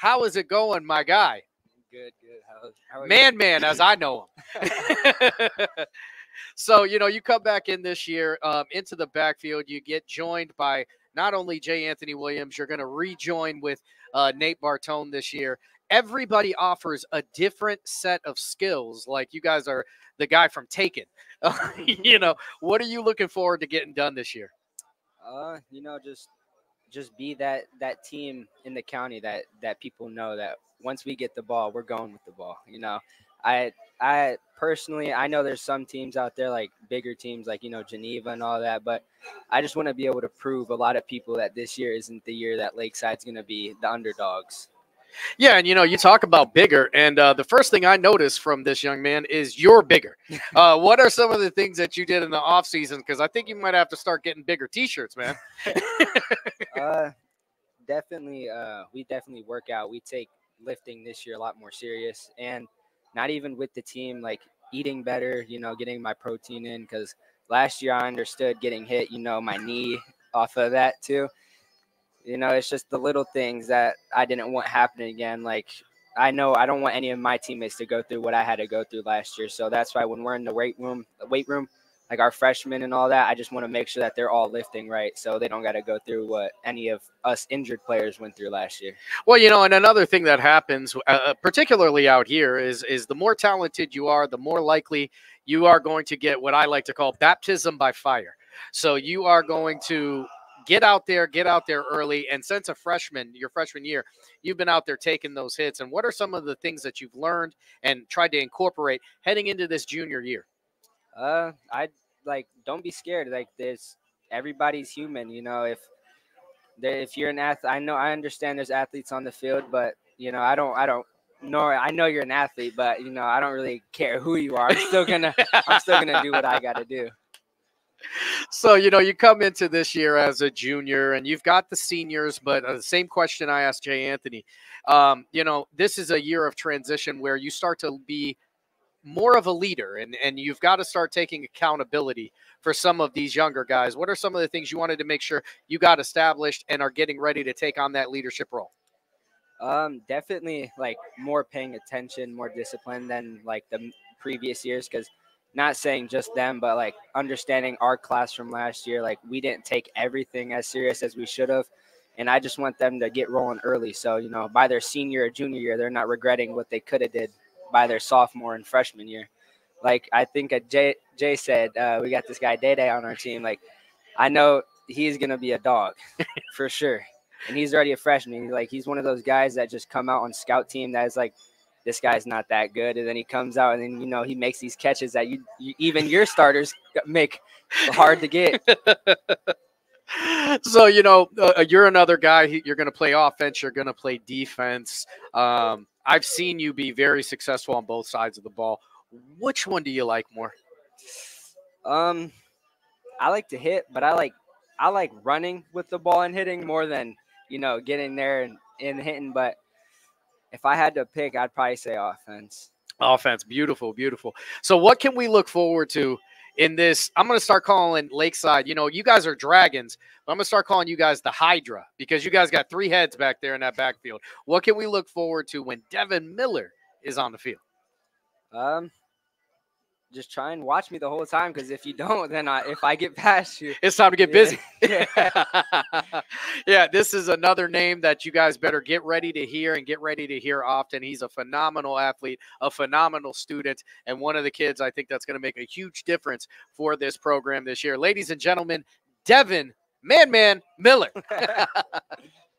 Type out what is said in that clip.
How is it going, my guy? Good, good. How, how Man, man, as I know him. so, you know, you come back in this year um, into the backfield. You get joined by not only J. Anthony Williams, you're going to rejoin with uh, Nate Bartone this year. Everybody offers a different set of skills. Like you guys are the guy from Taken. you know, what are you looking forward to getting done this year? Uh, you know, just just be that that team in the county that that people know that once we get the ball, we're going with the ball. You know, I I personally I know there's some teams out there like bigger teams like you know Geneva and all that, but I just want to be able to prove a lot of people that this year isn't the year that Lakeside's going to be the underdogs. Yeah, and you know, you talk about bigger, and uh, the first thing I noticed from this young man is you're bigger. Uh, what are some of the things that you did in the off season? Because I think you might have to start getting bigger T-shirts, man. uh, definitely, uh, we definitely work out. We take lifting this year a lot more serious, and not even with the team, like eating better. You know, getting my protein in because last year I understood getting hit. You know, my knee off of that too you know, it's just the little things that I didn't want happening again. Like I know I don't want any of my teammates to go through what I had to go through last year. So that's why when we're in the weight room, the weight room, like our freshmen and all that, I just want to make sure that they're all lifting right, so they don't got to go through what any of us injured players went through last year. Well, you know, and another thing that happens, uh, uh particularly out here, is is the more talented you are, the more likely you are going to get what I like to call baptism by fire. So you are going to get out there, get out there early. And since a freshman, your freshman year, you've been out there taking those hits. And what are some of the things that you've learned and tried to incorporate heading into this junior year? Uh, I like don't be scared. Like this, everybody's human. You know, if if you're an athlete, I know I understand there's athletes on the field, but you know, I don't, I don't nor I know you're an athlete, but you know, I don't really care who you are. I'm still gonna I'm still gonna do what I gotta do so you know you come into this year as a junior and you've got the seniors but uh, the same question i asked jay anthony um, you know this is a year of transition where you start to be more of a leader and, and you've got to start taking accountability for some of these younger guys what are some of the things you wanted to make sure you got established and are getting ready to take on that leadership role um definitely like more paying attention more discipline than like the previous years because not saying just them, but like understanding our class from last year. Like we didn't take everything as serious as we should have. And I just want them to get rolling early. So, you know, by their senior or junior year, they're not regretting what they could have did by their sophomore and freshman year. Like I think Jay, Jay said, uh, we got this guy Day Day on our team. Like I know he's gonna be a dog for sure. And he's already a freshman. Like he's one of those guys that just come out on scout team that is like this guy's not that good. And then he comes out and then, you know, he makes these catches that you, you even your starters make hard to get. so, you know, uh, you're another guy. You're going to play offense. You're going to play defense. Um, I've seen you be very successful on both sides of the ball. Which one do you like more? Um, I like to hit, but I like I like running with the ball and hitting more than you know getting there and, and hitting. But if I had to pick, I'd probably say offense. Offense, beautiful, beautiful. So, what can we look forward to in this? I'm going to start calling Lakeside. You know, you guys are dragons. but I'm going to start calling you guys the Hydra because you guys got three heads back there in that backfield. What can we look forward to when Devan Miller is on the field? Um, just try and watch me the whole time because if you don't, then I, if I get past you, it's time to get busy. Yeah. yeah, this is another name that you guys better get ready to hear and get ready to hear often. He's a phenomenal athlete, a phenomenal student, and one of the kids I think that's going to make a huge difference for this program this year. Ladies and gentlemen, Devan Man Man Miller.